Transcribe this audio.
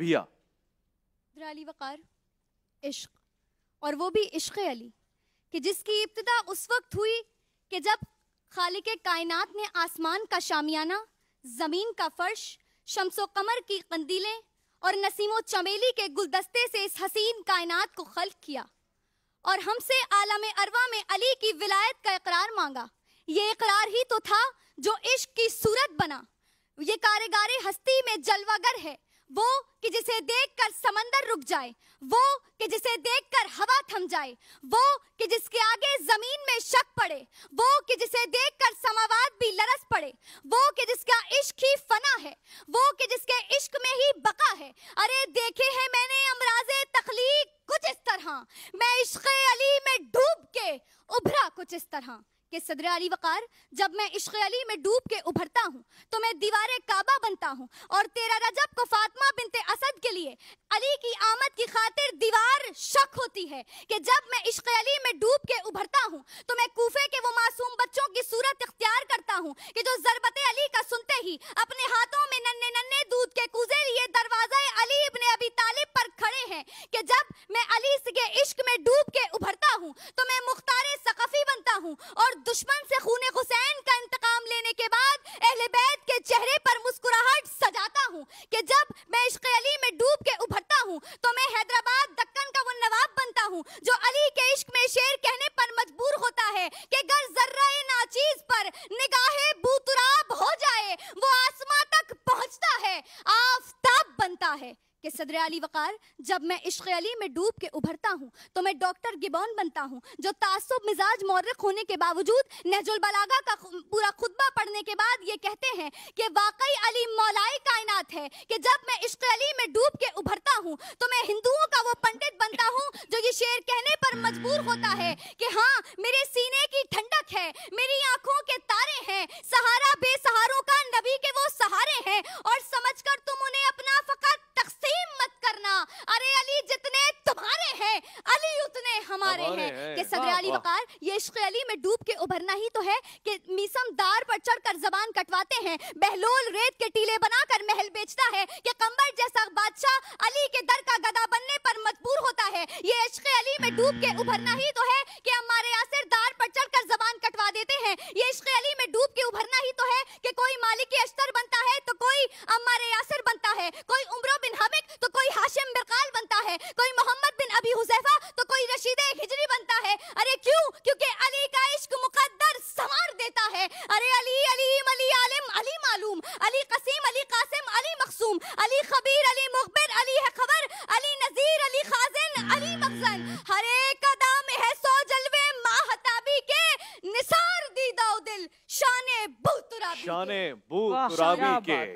भिया। अली वकार, इश्क। और वो भी इश्क अली, कि जिसकी इब्तदा उस वक्त हुई कि जब खालिक कायनात ने आसमान का शामियाना, ज़मीन का फर्श, शमसो कमर की कंदीलें और नसीमो चमेली के गुलदस्ते से इस हसीन कायनात को खल्क किया और हमसे आलम अरवा में अली की विलायत का इकरार मांगा। ये इकरार ही तो था जो इश्क की सूरत बना। ये कारेगारे हस्ती में जलवागर है। वो कि जिसे देखकर समंदर रुक जाए, वो कि जिसे देखकर हवा थम जाए, वो कि जिसके आगे ज़मीन में शक पड़े, वो कि जिसे देखकर समावाद भी लरस पड़े, वो कि जिसका इश्क ही फना है, वो कि जिसके इश्क में ही बका है। अरे देखे हैं मैंने अमराजे तखलीक कुछ इस तरह, मैं इश्क अली में डूब के उभरा कुछ इस तरह। कि सदर अली वकार, जब मैं इश्क अली में डूब के उभरता हूँ तो मैं दीवार काबा बनता हूँ और तेरा रजब को फातिमा बिनते असद के लिए अली की आमद की खातिर दीवार शक होती है कि जब मैं इश्क अली में डूब के उभरता हूँ तो मैं कूफे के वो मासूम बच्चों की सूरत इख्तियार करता हूँ कि जो जरबत अली का सुनते ही अपने हाथों में नन्ने नन्ने दूध के कुजे लिए दरवाज़ा अली इब्ने अबी तालिब पर खड़े हैं कि जब मैं अली के इश्क में डूब के उभरता हूँ तो मैं हूँ और दुश्मन से खून हुसैन का इंतकाम लेने के बाद अहले बैत के चेहरे पर मुस्कुराहट सजाता हूँ कि जब मैं इश्क अली में डूब के उभरता हूँ तो मैं हैदराबाद दक्कन का वो नवाब बनता हूँ, जो अली के इश्क में शेर कहने पर मजबूर होता है कि गर जर्रा नाचीज पर निगाहे बूतराब हो जाए, वो आसमां तक पहुँचता है, आफताब बनता है। कि सदर अली वकार, जब मैं इश्क अली में डूब के उभरता हूँ तो मैं डॉक्टर गिबॉन बनता हूँ, जो तासुब मिजाज मौरक होने के बावजूद नहजुल बलागा का पूरा खुतबा पढ़ने के बाद ये कहते हैं कि वाकई अली मौलाई कायनात है कि जब मैं इश्क अली में डूब के उभरता हूँ तो मैं हिंदुओं का वो पंडित बनता हूँ, जो ये शेर कहने पर मजबूर होता है कि हाँ मेरे सीने की ठंडक है, मेरी आँखों के तारे हैं, सहारा बेसहारों का नबी के वो सहारे हैं और अली उतने हमारे हैं। कि सदर अली वकार ये इश्क अली में डूब के उभरना ही तो है कि मीसम दार पर चढ़कर जबान कटवाते हैं बहलोल रेत के टीले बनाकर महल बेचता है कि कंबर जैसा बादशाह अली के दर का गदा बनने पर मजबूर होता है। ये इश्क अली में डूब के उभरना ही तो है कि हमारे यासिर दार पर चढ़कर जबान कटवा देते हैं। ये इश्क अली में डूब के उभरना ही तो है कि कोई मालिक अश्तर बनता है तो कोई हमारे यासिर बनता है कोई उम्र बिन हमिक तो कोई हाशिम बिरकाल बनता है कोई मोहम्मद बिन अबी हुजैफा तो कोई रशीद हिजरी बनता है। अरे क्यों? क्योंकि अली का इश्क मुकद्दर संवार देता है। अरे अली अलीम अली आलिम अली मालूम। अली कसीम अली कासिम अली मखसूम। अली खबीर अली मुखबिर अली है खबर अली नजीर अली खाजिन अली मखजन। हर एक अदा में है सौ जलवे माहताबी के निसार दीदा दिल शाने बूतराबी शाने बूतराबी के।